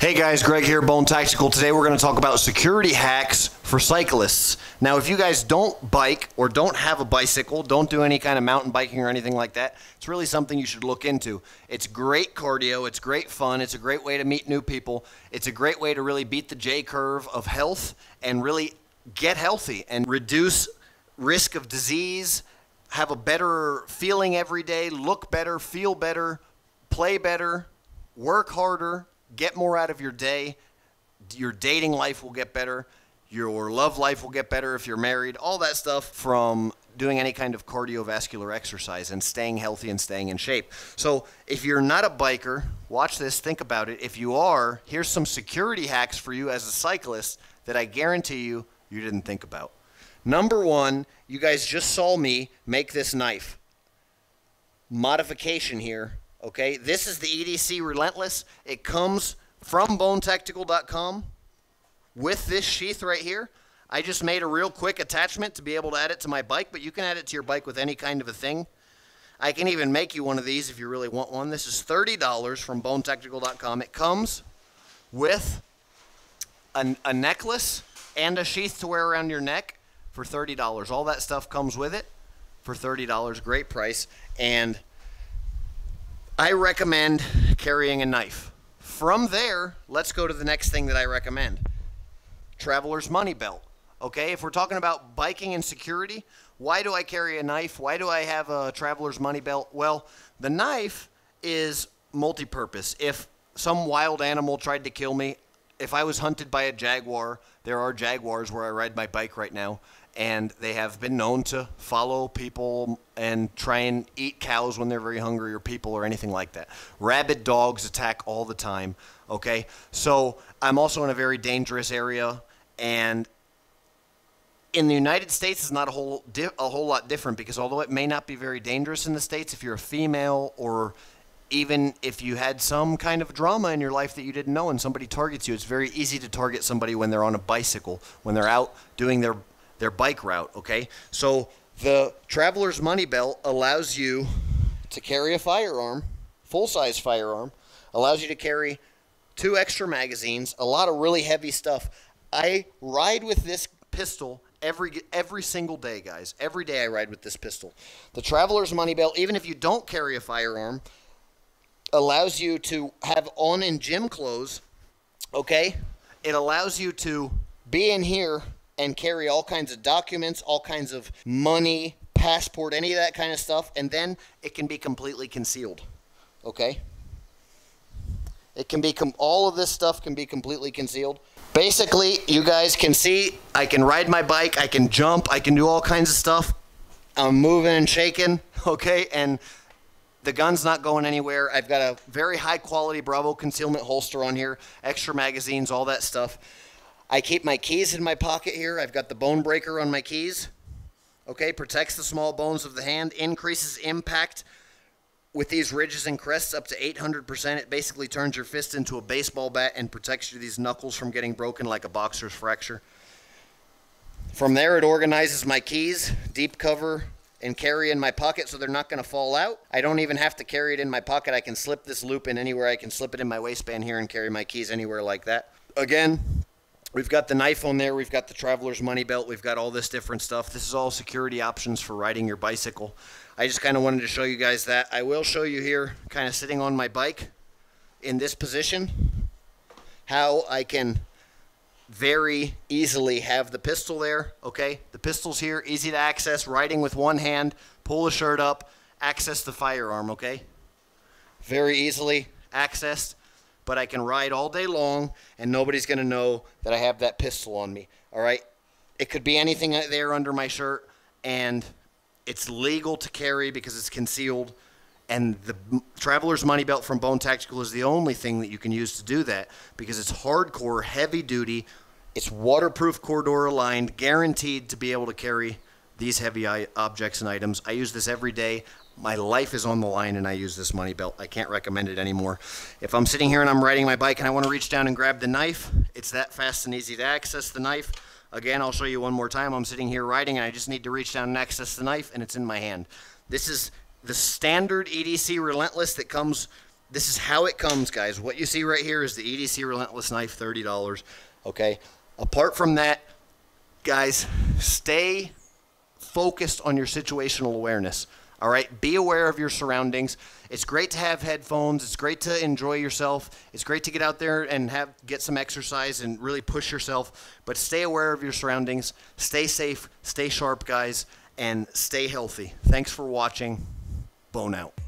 Hey guys, Greg here, Bone Tactical. Today we're going to talk about security hacks for cyclists. Now, if you guys don't bike or don't have a bicycle, don't do any kind of mountain biking or anything like that, it's really something you should look into. It's great cardio, it's great fun, it's a great way to meet new people, it's a great way to really beat the J curve of health and really get healthy and reduce risk of disease, have a better feeling every day, look better, feel better, play better, work harder, get more out of your day. Your dating life will get better. Your love life will get better if you're married. All that stuff from doing any kind of cardiovascular exercise and staying healthy and staying in shape. So, if you're not a biker, watch this, think about it. If you are, here's some security hacks for you as a cyclist that I guarantee you you didn't think about. Number one, you guys just saw me make this knife. Modification here Okay, this is the EDC Relentless. It comes from bonetactical.com with this sheath right here. I just made a real quick attachment to be able to add it to my bike, but you can add it to your bike with any kind of a thing. I can even make you one of these if you really want one. This is $30 from bonetactical.com. It comes with a, a necklace and a sheath to wear around your neck for $30. All that stuff comes with it for $30. Great price. And I recommend carrying a knife. From there, let's go to the next thing that I recommend Traveler's Money Belt. Okay, if we're talking about biking and security, why do I carry a knife? Why do I have a Traveler's Money Belt? Well, the knife is multi purpose. If some wild animal tried to kill me, if I was hunted by a jaguar, there are jaguars where I ride my bike right now and they have been known to follow people and try and eat cows when they're very hungry or people or anything like that. Rabid dogs attack all the time. Okay, so I'm also in a very dangerous area, and in the United States, it's not a whole a whole lot different because although it may not be very dangerous in the states, if you're a female or even if you had some kind of drama in your life that you didn't know and somebody targets you, it's very easy to target somebody when they're on a bicycle, when they're out doing their their bike route, okay? So the Traveler's Money Belt allows you to carry a firearm, full-size firearm, allows you to carry two extra magazines, a lot of really heavy stuff. I ride with this pistol every every single day, guys. Every day I ride with this pistol. The Traveler's Money Belt, even if you don't carry a firearm, allows you to have on in gym clothes, okay? It allows you to be in here and carry all kinds of documents, all kinds of money, passport, any of that kind of stuff, and then it can be completely concealed. Okay? It can be all of this stuff can be completely concealed. Basically, you guys can see I can ride my bike, I can jump, I can do all kinds of stuff. I'm moving and shaking, okay? And the gun's not going anywhere. I've got a very high quality Bravo concealment holster on here, extra magazines, all that stuff. I keep my keys in my pocket here. I've got the bone breaker on my keys. Okay, protects the small bones of the hand, increases impact with these ridges and crests up to 800%. It basically turns your fist into a baseball bat and protects you these knuckles from getting broken like a boxer's fracture. From there, it organizes my keys, deep cover, and carry in my pocket so they're not going to fall out. I don't even have to carry it in my pocket. I can slip this loop in anywhere. I can slip it in my waistband here and carry my keys anywhere like that. Again, We've got the knife on there. We've got the traveler's money belt. We've got all this different stuff. This is all security options for riding your bicycle. I just kind of wanted to show you guys that. I will show you here, kind of sitting on my bike in this position, how I can very easily have the pistol there, okay? The pistol's here, easy to access, riding with one hand, pull the shirt up, access the firearm, okay? Very easily accessed but I can ride all day long and nobody's going to know that I have that pistol on me. All right? It could be anything there under my shirt and it's legal to carry because it's concealed. And the Traveler's Money Belt from Bone Tactical is the only thing that you can use to do that because it's hardcore, heavy duty. It's waterproof Cordura aligned, guaranteed to be able to carry these heavy objects and items. I use this every day my life is on the line and I use this money belt. I can't recommend it anymore. If I'm sitting here and I'm riding my bike and I want to reach down and grab the knife, it's that fast and easy to access the knife. Again, I'll show you one more time. I'm sitting here riding and I just need to reach down and access the knife and it's in my hand. This is the standard EDC Relentless that comes this is how it comes, guys. What you see right here is the EDC Relentless Knife, $30. Okay. Apart from that, guys, stay focused on your situational awareness. All right, be aware of your surroundings. It's great to have headphones. It's great to enjoy yourself. It's great to get out there and have get some exercise and really push yourself. But stay aware of your surroundings. Stay safe. Stay sharp, guys, and stay healthy. Thanks for watching. Bone out.